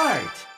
Start!